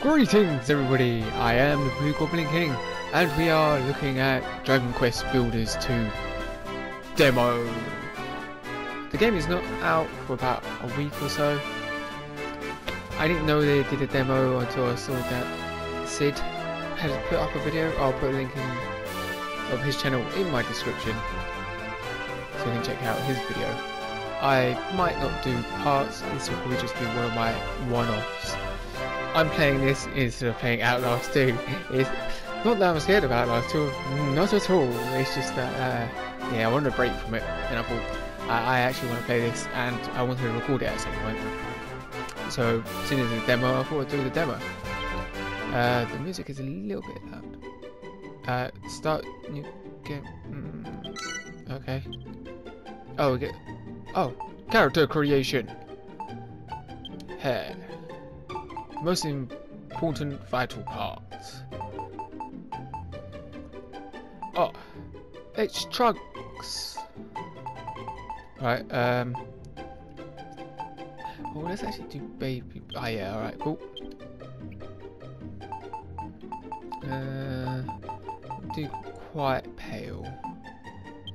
Greetings everybody, I am the Blue Goblin King and we are looking at Dragon Quest Builders 2 demo. The game is not out for about a week or so. I didn't know they did a demo until I saw that Sid had put up a video. I'll put a link in of his channel in my description so you can check out his video. I might not do parts, this will probably just be one of my one-offs. I'm playing this instead of playing Outlast 2. It's not that I'm scared of Outlast 2, not at all. It's just that, uh, yeah, I wanted a break from it, and I thought I, actually want to play this, and I wanted to record it at some point. So, as it's a demo, I thought I'd do the demo. Uh, the music is a little bit loud. Uh, start new game. Mm, okay. Oh, we get. Oh, character creation. Most important vital parts. Oh, it's trunks. Right, um. Oh, let's actually do baby. Oh, yeah, alright, cool. Uh, do quite pale.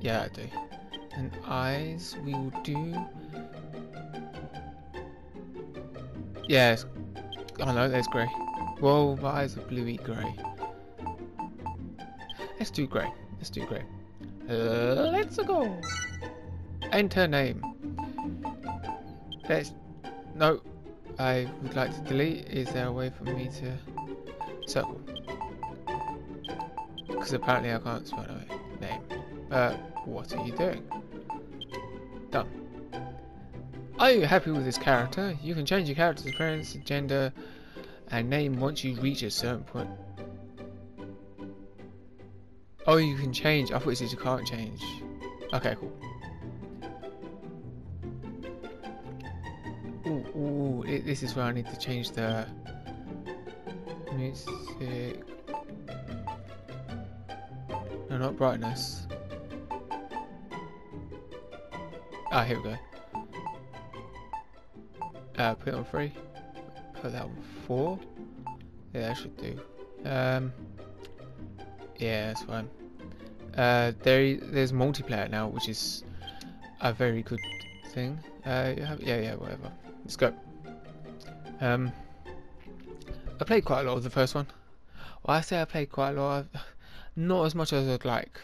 Yeah, I do. And eyes, we will do. Yes. Yeah, oh no, there's grey. Whoa, my eyes are bluey grey. Let's do grey. Let's do grey. Uh, let's go. Enter name. Let's. No. I would like to delete. Is there a way for me to circle? Because apparently I can't spell a name. Uh, what are you doing? Are you happy with this character? You can change your character's appearance, gender, and name once you reach a certain point. Oh, you can change. I thought it said you can't change. Okay, cool. Ooh, ooh, it, this is where I need to change the music. No, not brightness. Ah, here we go. Uh, put it on three. Put that on four. Yeah, that should do. Um, yeah, that's fine. Uh, there, there's multiplayer now, which is a very good thing. Uh, yeah, yeah, whatever. Let's go. Um, I played quite a lot of the first one. Well, I say I played quite a lot. Of, not as much as I'd like,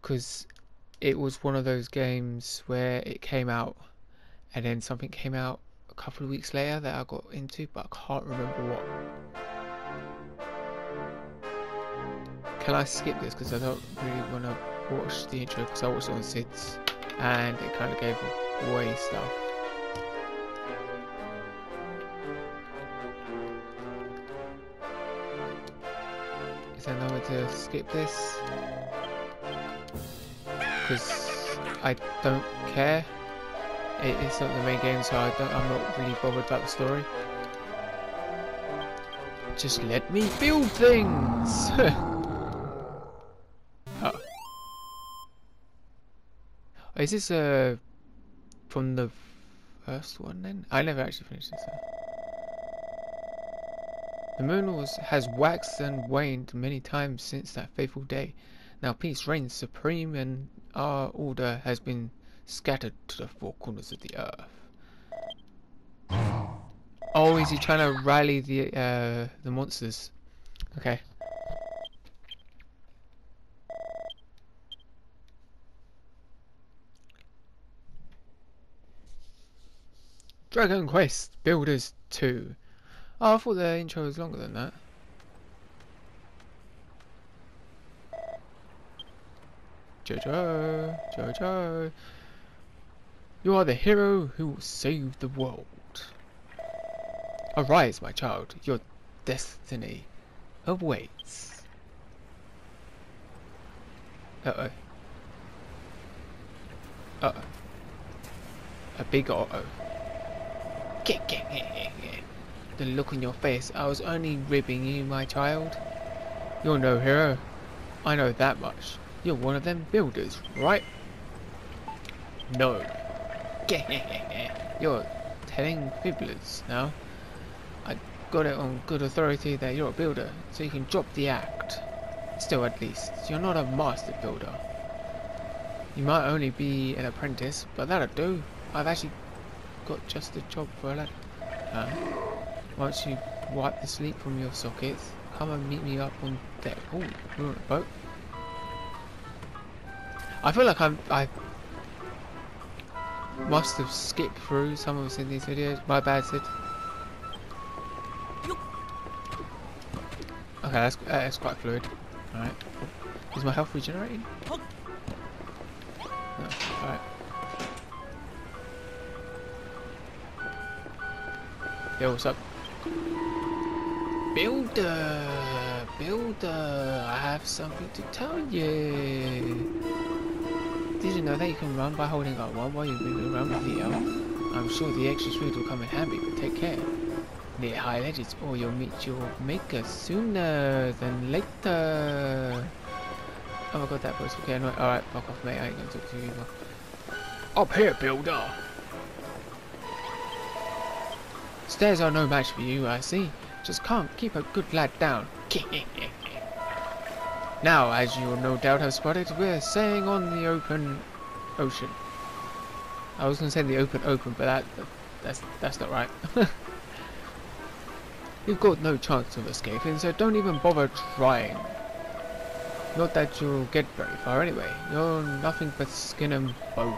because it was one of those games where it came out, and then something came out couple of weeks later that I got into, but I can't remember what. Can I skip this because I don't really want to watch the intro because I watched it on Sid's and it kind of gave away stuff. Is there no way to skip this? Because I don't care. It, it's not the main game, so I I'm not really bothered about the story. Just let me build things! oh. Is this uh, from the first one then? I never actually finished this. One. The moon was, has waxed and waned many times since that fateful day. Now peace reigns supreme and our order has been scattered to the four corners of the earth. Oh, is he trying to rally the uh, the monsters? Okay. Dragon Quest Builders 2. Oh, I thought the intro was longer than that. Jojo, Jojo. You are the hero who will save the world. Arise, my child. Your destiny awaits. Uh-oh. Uh-oh. A big uh-oh. The look on your face. I was only ribbing you, my child. You're no hero. I know that much. You're one of them builders, right? No. You're telling fibblers now. I got it on good authority that you're a builder, so you can drop the act. Still, at least, you're not a master builder. You might only be an apprentice, but that'll do. I've actually got just the job for lad. Uh, once you wipe the sleep from your sockets, come and meet me up on deck. Oh, we're on a boat. I feel like I'm, I must have skipped through some of us in these videos. My bad, Sid. Okay, that's, uh, that's quite fluid. Alright. Is my health regenerating? No. Alright. Yo, what's up? Builder! Builder! I have something to tell you! Did you know that you can run by holding R1 while you're moving around with the L? I'm sure the extra speed will come in handy, but take care. Near high ledges or you'll meet your maker sooner than later. Oh my god, that voice. Okay, anyway, alright, fuck off mate, I ain't gonna talk to you either. Up here, builder! Stairs are no match for you, I see. Just can't keep a good lad down. now, as you no doubt have spotted, we're sailing on the open ocean. I was going to say the open open, but that, that that's that's not right. You've got no chance of escaping, so don't even bother trying. Not that you'll get very far anyway. You're nothing but skin and bones.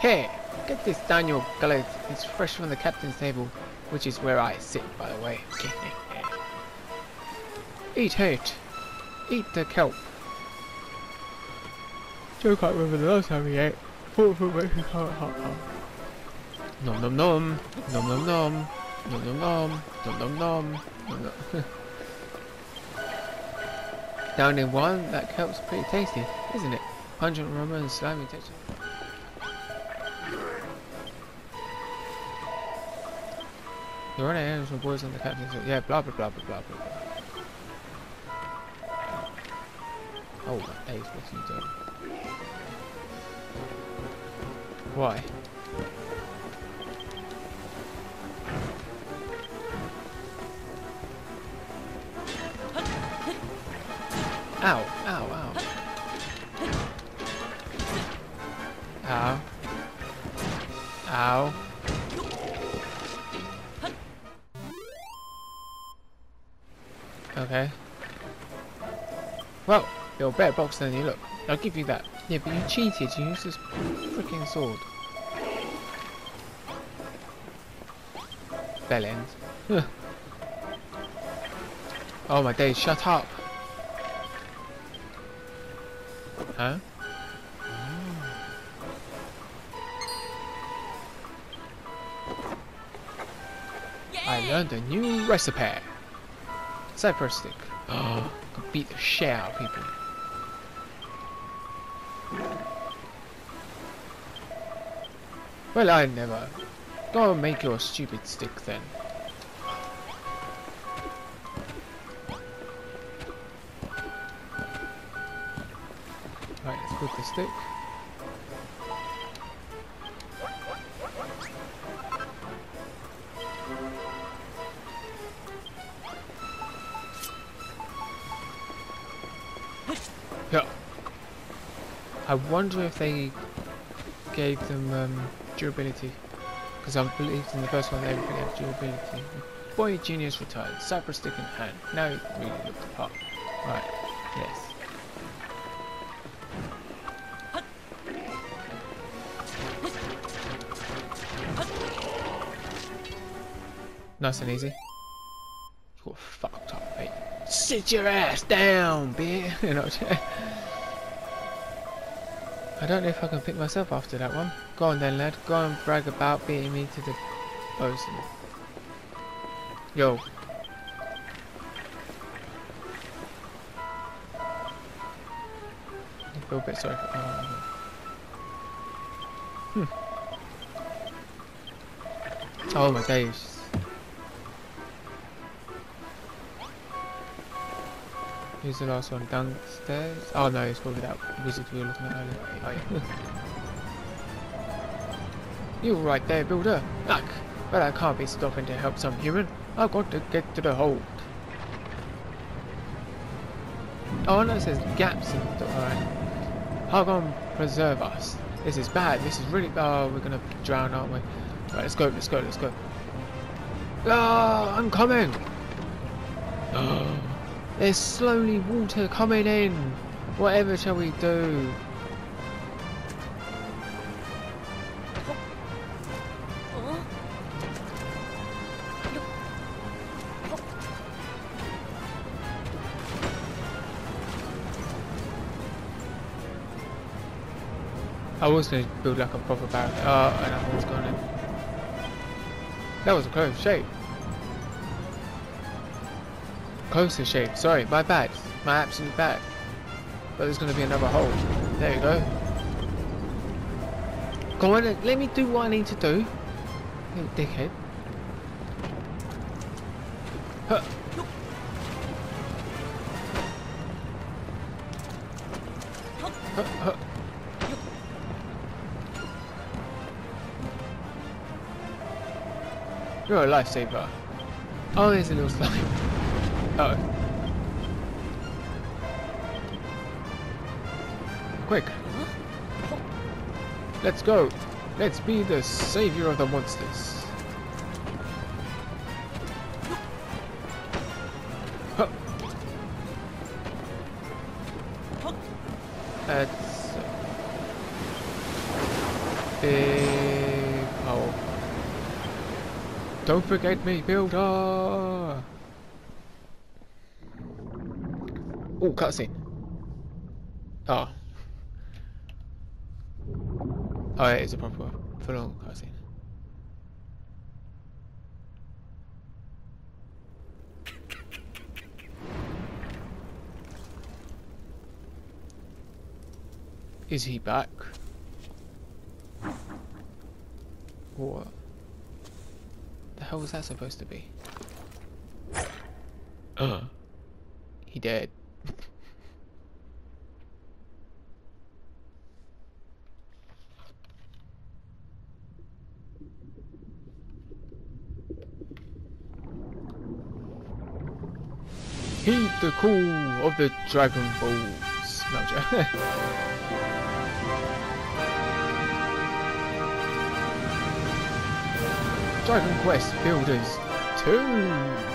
Here, get this Daniel gullet. It's fresh from the captain's table, which is where I sit, by the way. Eat it. Eat the kelp. Joe can't remember the last time he ate. Me can't Nom nom nom. Nom nom nom. Nom nom nom. Nom nom nom. nom, nom. Down in one, that kelp's pretty tasty, isn't it? Pungent aroma and slimy texture. You're on air some boys on the captain. So yeah, blah blah blah blah blah blah. Oh days, what's he doing? Why? A better boxer than you look. I'll give you that. Yeah, but you cheated. You used this freaking sword. Bell end. oh my days, shut up. Huh? I learned a new recipe. Cypress stick. Oh, can beat the shit out of people. Well, I never. Go make your stupid stick then. Right, let's put the stick. Yeah. I wonder if they gave them um, durability. Because I believe in the first one everything had durability. Boy genius retired, cypress stick in hand. Now it really looked the part. Right, yes. Nice and easy. Got fucked up, mate. Sit your ass down, bitch. you know I don't know if I can pick myself after that one. Go on then, lad. Go and brag about beating me to the bosun. Yo. A bit sorry for... Oh, hmm. oh my days. Who's the last one? Downstairs? Oh no, it's probably that wizard we were looking at earlier. Oh yeah. you right there, builder. Look, But I can't be stopping to help some human. I've got to get to the hold. Oh no, it says gaps in the door. alright. How come preserve us? This is bad. This is really oh we're gonna drown, aren't we? Right, let's go, let's go, let's go. Ah, I'm coming! There's slowly water coming in. Whatever shall we do? I was going to build like a proper barrack. Oh, and that one's gone in. That was a close shave. Closer shave. Sorry, my bad. My absolute bad. But there's going to be another hole. There you go. Go on, let me do what I need to do. You dickhead. Huh. You're a lifesaver. Oh, there's a little slime. Oh. Quick. Let's go. Let's be the savior of the monsters. Huh. That's big hole. Don't forget me, builder! Oh, cutscene. Oh. Oh, it is a proper full-on cutscene. Is he back? What? The hell was that supposed to be? Uh. He dead. The call of the Dragon Balls. No. Dragon Quest Builders 2.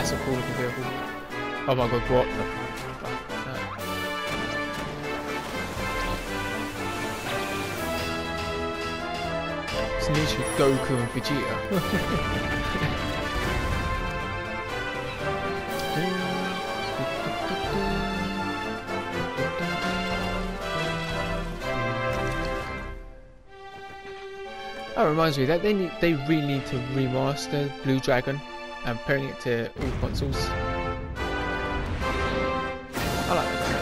That's a cool looking vehicle. Oh my god, what the? It's literally Goku and Vegeta. That reminds me that they need, they really need to remaster Blue Dragon and bring it to all consoles. I like that.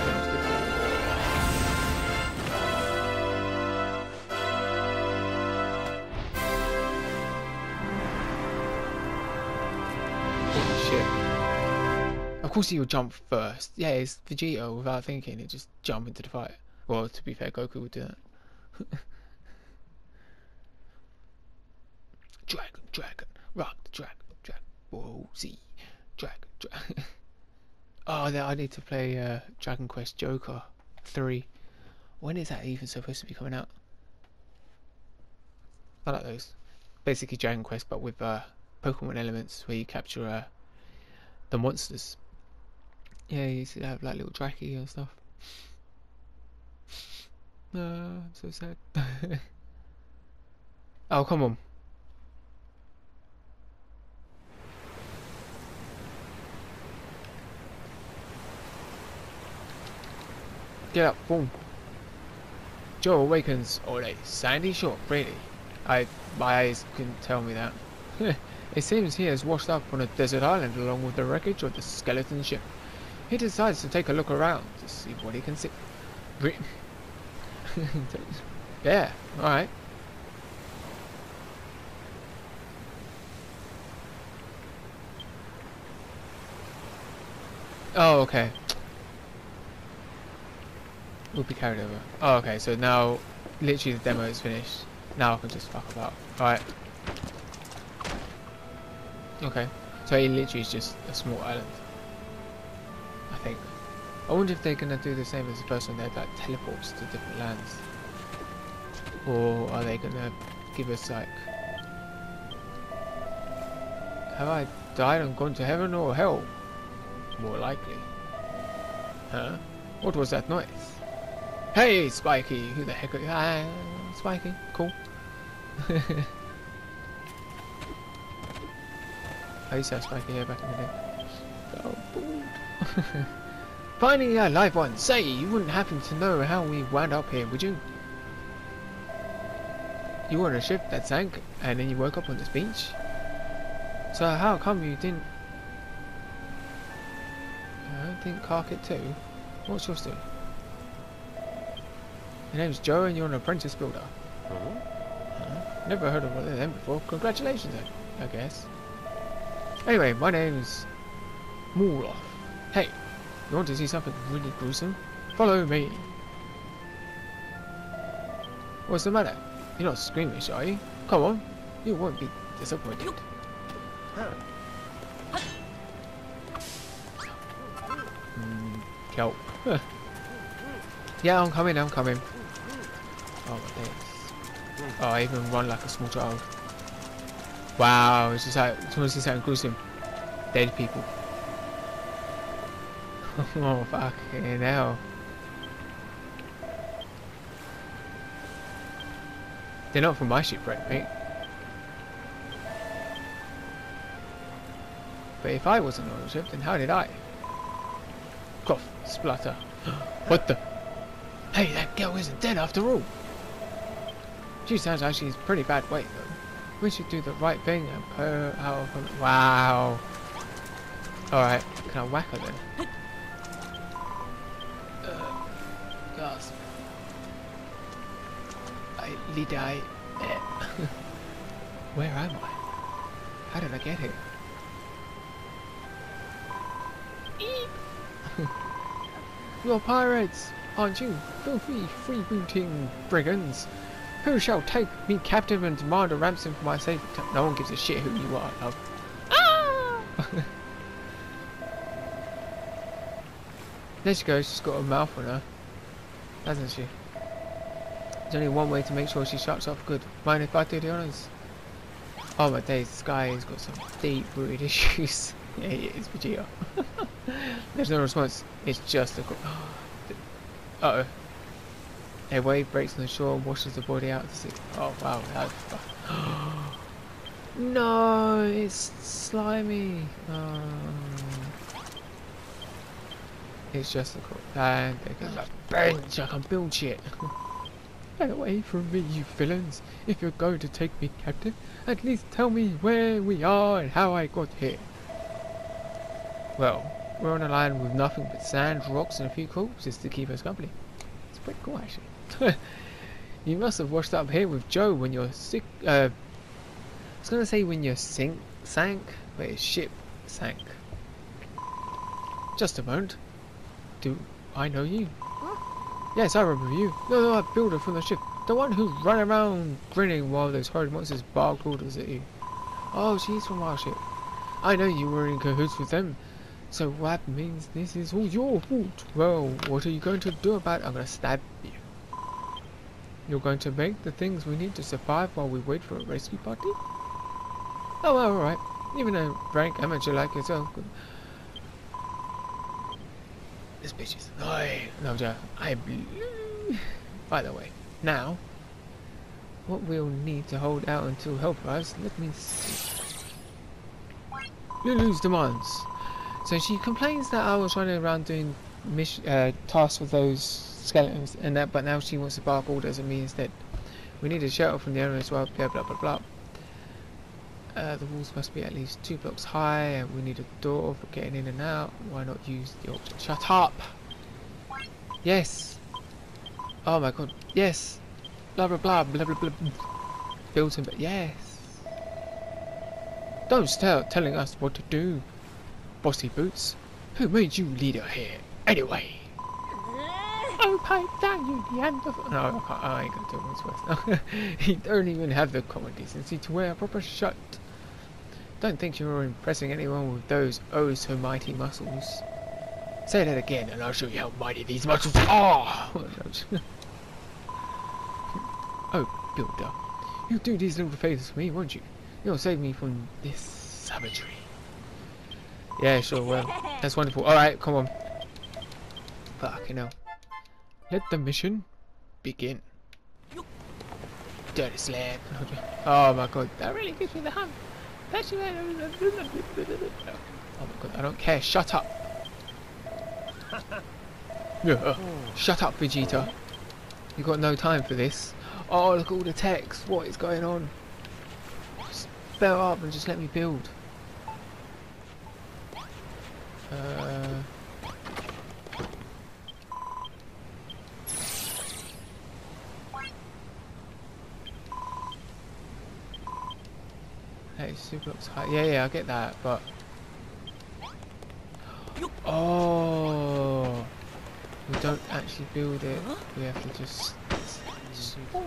Of course he would jump first. Yeah, it's Vegeta without thinking, it just jump into the fight. Well, to be fair, Goku would do that. Dragon, dragon, rock the dragon, see, dragon, dragon. oh, I need to play uh, Dragon Quest Joker 3. When is that even supposed to be coming out? I like those. Basically Dragon Quest, but with uh, Pokemon elements where you capture uh, the monsters. Yeah, you used to have like little Dracky and stuff. Uh, I'm so sad. oh, come on. Get up, boom. Joe awakens on a sandy shore, really. I, my eyes couldn't tell me that. it seems he has washed up on a desert island along with the wreckage of the skeleton ship. He decides to take a look around to see what he can see. yeah, alright. Oh, okay. We'll be carried over. Oh, okay, so now literally the demo is finished. Now I can just fuck about. Alright. Okay. So it literally is just a small island. I think. I wonder if they're gonna do the same as the first one, they like teleports to different lands. Or are they gonna give us like Have I died and gone to heaven or hell? More likely. Huh? What was that noise? Hey, Spiky! Who the heck are you? Ah, Spiky. Cool. I used to have Spiky here back in the day. Oh, bored. Finding a live one. Say, you wouldn't happen to know how we wound up here, would you? You were on a ship that sank, and then you woke up on this beach? So how come you didn't... I don't think Cark it too. What's your story? Your name's Joe and you're an apprentice builder. Uh, never heard of one of them before. Congratulations, I, I guess. Anyway, my name's Malroth. Hey, you want to see something really gruesome? Follow me. What's the matter? You're not squeamish, are you? Come on, you won't be disappointed. Mm, kelp. yeah, I'm coming, I'm coming. Oh my days. Oh, I even run like a small child. Wow, it's just like, it's honestly something gruesome. Dead people. oh, fucking hell. They're not from my ship, right, mate? But if I wasn't on the ship, then how did I? Cough, splutter. what the? Hey, that girl isn't dead after all. She sounds like she's pretty bad weight though. We should do the right thing and put her out of her... Wow. Alright, can I whack her then? Uh, gasp. I lead I... Where am I? How did I get here? You're pirates, aren't you? Filthy freebooting brigands. Who shall take me captive and demand a ransom for my safety? No one gives a shit who you are, love. Ah! there she goes, she's got a mouth on her. Hasn't she? There's only one way to make sure she shuts off good. Mind if I do the honours? Oh my days, this guy has got some deep-rooted issues. yeah, he is, Vegeta. There's no response. It's just a... Uh-oh. A wave breaks on the shore and washes the body out the sea. Oh wow, No, it's slimy. Oh. It's just a cool. And there's a bench, I can build shit. Get away from me, you villains. If you're going to take me captive, at least tell me where we are and how I got here. Well, we're on a line with nothing but sand, rocks, and a few corpses to keep us company. It's pretty cool, actually. you must have washed up here with Joe when your sick. Uh, I was gonna say when your sink sank, but his ship sank. Just a moment. Do I know you? Yes, I remember you. No, no, I that builder from the ship. The one who ran around grinning while those horrid monsters barked orders at you. Oh, she's from our ship. I know you were in cahoots with them. So that means this is all your fault. Well, what are you going to do about it? I'm going to stab you. You're going to make the things we need to survive while we wait for a rescue party? Oh, well, alright. Even a rank amateur like yourself could... This bitch is annoying. No, Joe, I By the way, now, what we'll need to hold out until help arrives, let me see. Lulu's demands. So she complains that I was running around doing uh, tasks with those skeletons and that, but now she wants to bark orders and me instead. We need a shelter from the owner as well, blah blah blah blah. Uh, the walls must be at least two blocks high and we need a door for getting in and out. Why not use the option? Shut up! Yes! Oh my god, yes! Blah blah blah blah blah blah. Built in, but yes! Don't start telling us what to do, bossy boots. Who made you leader here, anyway? Oh, pipe down, you Neanderthal. No, I, ain't gonna do his voice. he don't even have the common decency to wear a proper shirt. Don't think you're impressing anyone with those oh so mighty muscles. Say that again, and I'll show you how mighty these muscles are. Oh, oh, Builder. You'll do these little favors for me, won't you? You'll save me from this savagery. Yeah, sure, well, that's wonderful. Alright, come on. Fucking hell. Let the mission begin. Dirty slab. Oh my god, that really gives me the hump. That's Oh my god, I don't care. Shut up. Shut up, Vegeta. You got no time for this. Oh, look at all the text. What is going on? Spell up and just let me build. Uh, hey, super looks high. Yeah, yeah, I get that, but. Oh, we don't actually build it. We have to just. oh,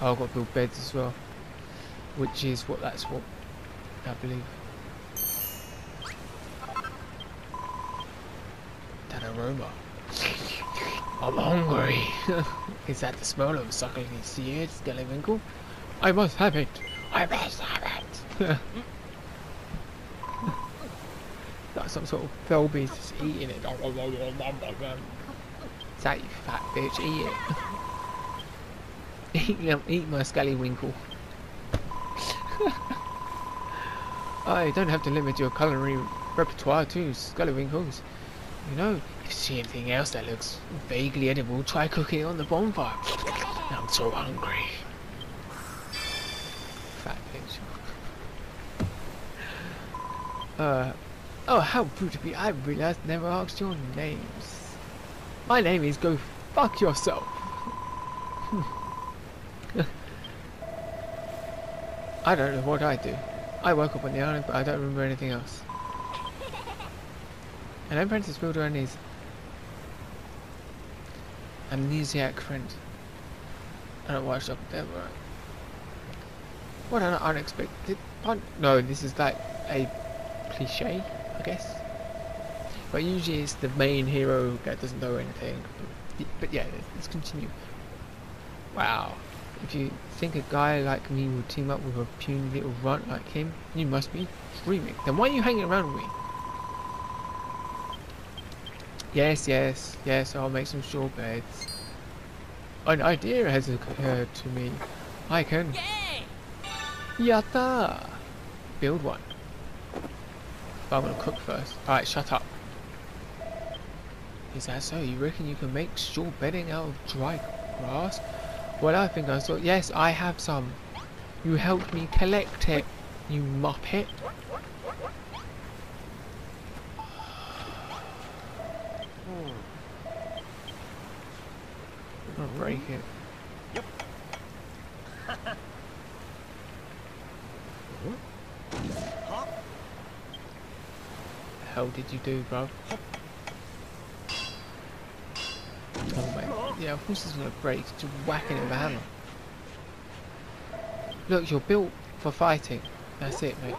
I've got to build beds as well, which is what that's what I believe. That aroma. I'm hungry. Is that the smell of suckling his ears, Skelewinkle? I must have it. It. Some sort of Velby just eating it. That you fat bitch? Eat it. eat, um, eat my Skelewinkle. I don't have to limit your culinary repertoire to Skelewinkles. You know, if you see anything else that looks vaguely edible, try cooking it on the bonfire. I'm so hungry. Fat bitch. Uh, oh, how rude to be. I realized I never asked your names. My name is Go Fuck Yourself. I don't know what I do. I woke up on the island, but I don't remember anything else. An apprentice builder and his amnesiac friend. I don't watch up there, right? What an unexpected pun. No, this is like a cliche, I guess. But usually it's the main hero that doesn't know anything. But, but yeah, let's continue. Wow. If you think a guy like me would team up with a puny little runt like him, you must be dreaming. Then why are you hanging around with me? Yes, yes, yes, I'll make some straw beds. An idea has occurred to me. I can... Yatta! Build one. But I'm gonna cook first. Alright, shut up. Is that so? You reckon you can make straw bedding out of dry grass? Well, I think I saw... Yes, I have some. You helped me collect it, you muppet. Hmm. I'll break it. Yep. huh? The hell did you do, bro? Oh mate. Yeah, of course it's gonna break. Just whacking it with a hammer. Look, you're built for fighting. That's it, mate.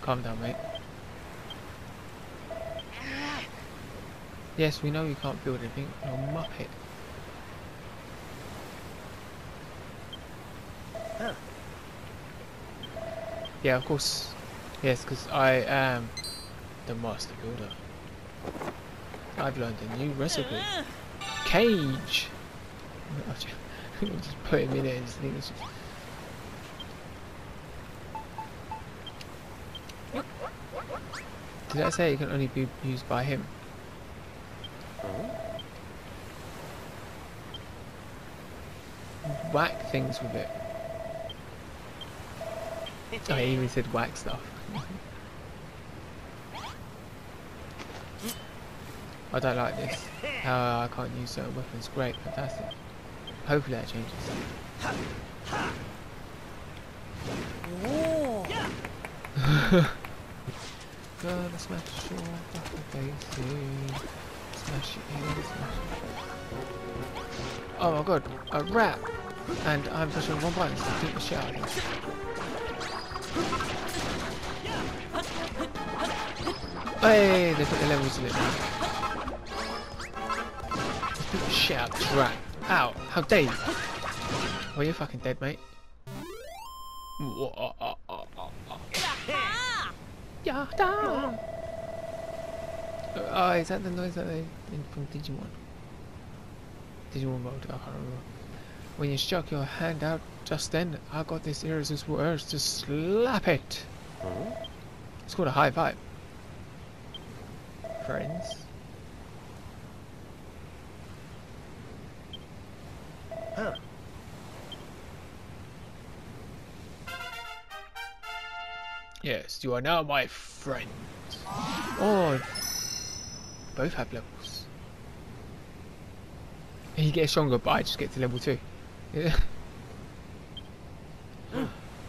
Calm down, mate. Yes, we know you can't build anything. You're a muppet. Yeah, of course. Yes, because I am the master builder. I've learned a new recipe. Cage! Just put him in it and just think it's. Did I say it can only be used by him? Whack things with it. Oh, I even said whack stuff. I don't like this. Uh, I can't use certain weapons. Great, fantastic. Hopefully that changes. Gonna smash your face. Smash it in, smash it. Oh my god, a rat! And I'm pushing one button to keep the shit out of this. Hey, they put the levels in it now. Shit out this. Ow, how dare you? Well, you're fucking dead, mate. Yeah, da. Oh, is that the noise that they in from Digimon? Digimon mode, I can't remember. When you struck your hand out just then, I got this irresistible urge to slap it. Hmm? It's called a high five. Friends. Huh. Yes, you are now my friend. Oh, both have levels. He gets stronger, but I just get to level two. Yeah.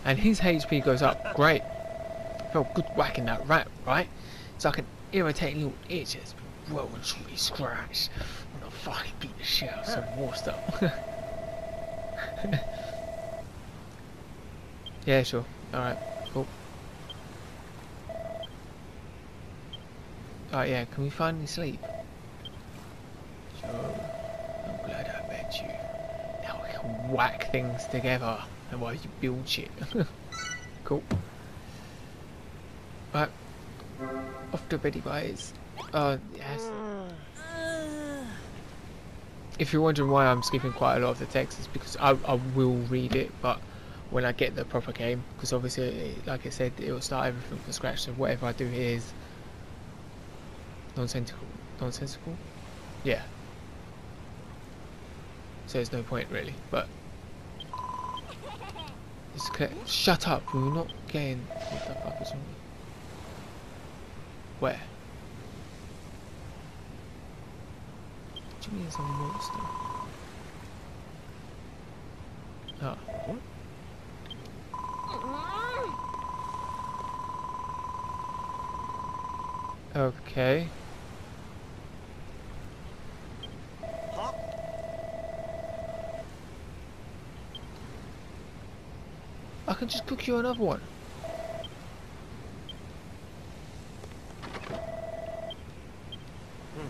and his HP goes up. Great. Felt good whacking that rat, right? It's like an irritating little itch that's been well and truly scratched. I'm gonna fucking beat the shit out of some more stuff. yeah, sure. Alright, cool. Alright, yeah, can we finally sleep? Sure. I'm glad I met you. Now we can whack things together and while you build shit. cool. Right. Off to beddy guys. Uh, yes. If you're wondering why I'm skipping quite a lot of the text, it's because I, I will read it, but when I get the proper game, because obviously, like I said, it will start everything from scratch, so whatever I do here is nonsensical. Nonsensical? Yeah. So there's no point really, but it's clear. Shut up! We're not getting. What the fuck is wrong? Where? What do you mean it's a monster? Oh. Okay. Can just cook you another one. Hmm.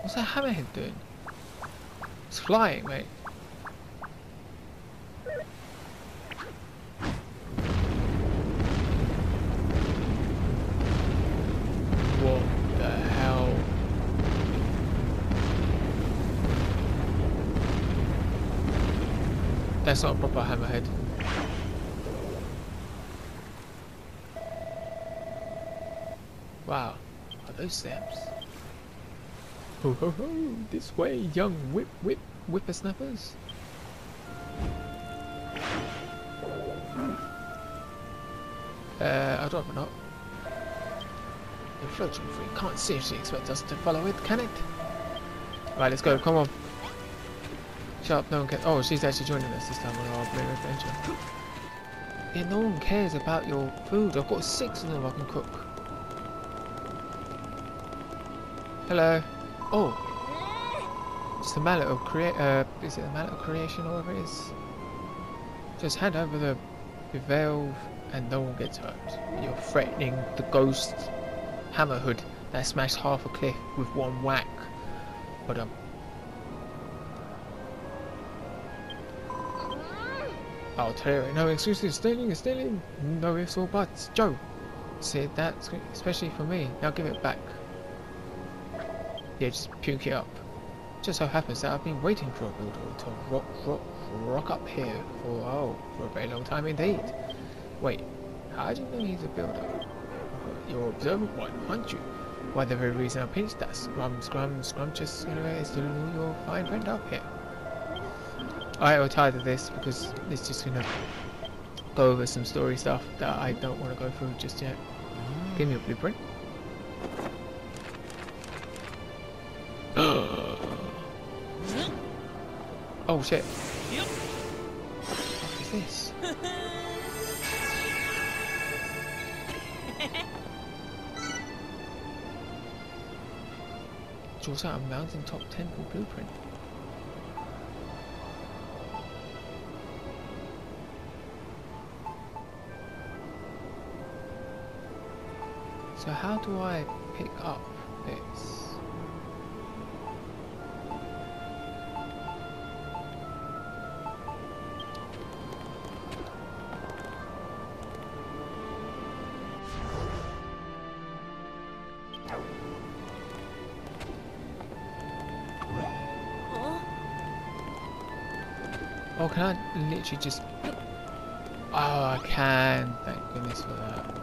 What's that hammerhead doing? It's flying, mate. That's not a proper hammerhead. Wow, are those steps? Ho ho ho! This way, young whip whip whippersnappers. Uh, I'd rather not. The floating free can't seriously expect us to follow it, can it? Right, let's go. Come on. No one cares. Oh, she's actually joining us this time on our Blue Adventure. Yeah, no one cares about your food. I've got six of them I can cook. Hello. Oh. It's the mallet of create. Uh, is it the mallet of creation or whatever it is? Just hand over the, the valve and no one gets hurt. You're threatening the ghost hammerhead that smashed half a cliff with one whack. But um. I'll tell you, no excuses, stealing is stealing, no ifs or buts. Joe said that, especially for me. Now give it back. Yeah, just puke it up. Just so happens that I've been waiting for a builder to rock, rock, rock up here for, oh, for a very long time indeed. Wait, how do you know he's a builder? You're observant one, aren't you? Why, the very reason I pinched that scrum, scrum, scrumptious, you know, is to lure your fine friend up here. I will tired of this because it's just gonna go over some story stuff that I don't want to go through just yet. Mm. Give me a blueprint. oh shit. Yep. What's this? Draws out a mountaintop temple blueprint. So how do I pick up this? Oh, can I literally just... Oh, I can. Thank goodness for that.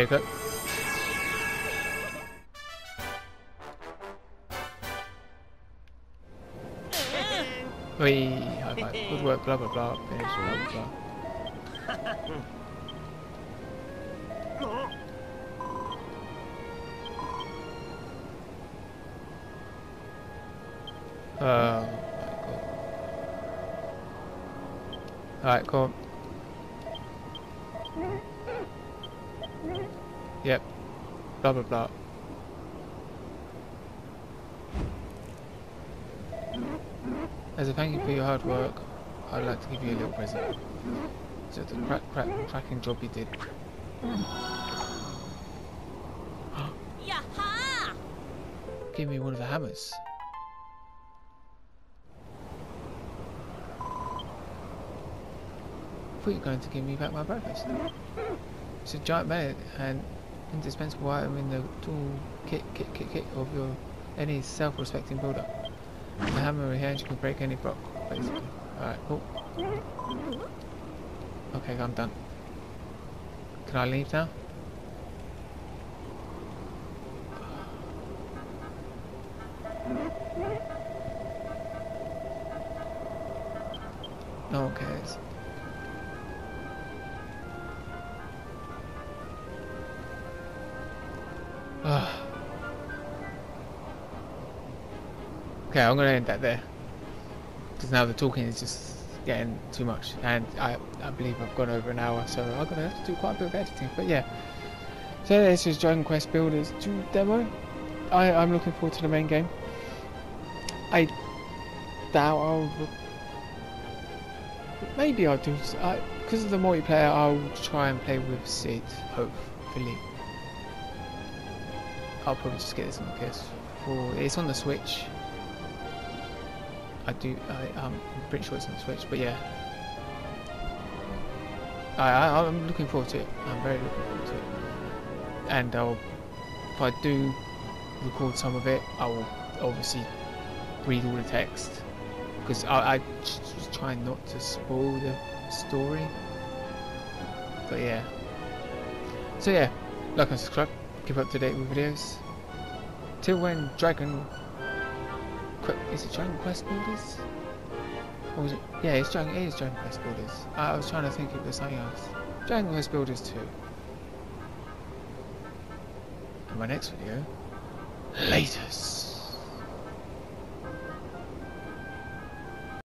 You go. Wee, high five. Good work, blah blah blah. Finish, blah blah blah. Oh, Alright, cool. Yep. Blah blah blah. As a thank you for your hard work, I'd like to give you a little present. So the crack, crack, cracking job you did. Give me one of the hammers. I thought you were going to give me back my breakfast. It's a giant mallet and indispensable item in the tool kit, kit, kit, kit of your any self-respecting builder. The hammer in hand you can break any block, basically. Alright, cool. Okay, I'm done. Can I leave now? No one cares. Okay, I'm gonna end that there. Because now the talking is just getting too much. And I, I believe I've gone over an hour, so I'm gonna have to do quite a bit of editing. But yeah. So this is Dragon Quest Builders 2 demo. I, I'm looking forward to the main game. I doubt I'll Maybe I'll do. because of the multiplayer, I'll try and play with Sid. Hopefully, I'll probably just get this on the PS4. It's on the Switch. I do. I, um, I'm pretty sure it's on Switch, but yeah. I, I, I'm looking forward to it. I'm very looking forward to it. And I'll, if I do record some of it, I will obviously read all the text because I, I trying not to spoil the story. But yeah. So yeah, like and subscribe, keep up to date with videos. Till when Dragon is it Dragon Quest Builders? Or was it? Yeah, it's Dragon. It is Dragon Quest Builders. I, I was trying to think if there's something else. Dragon Quest Builders 2. In my next video, latest.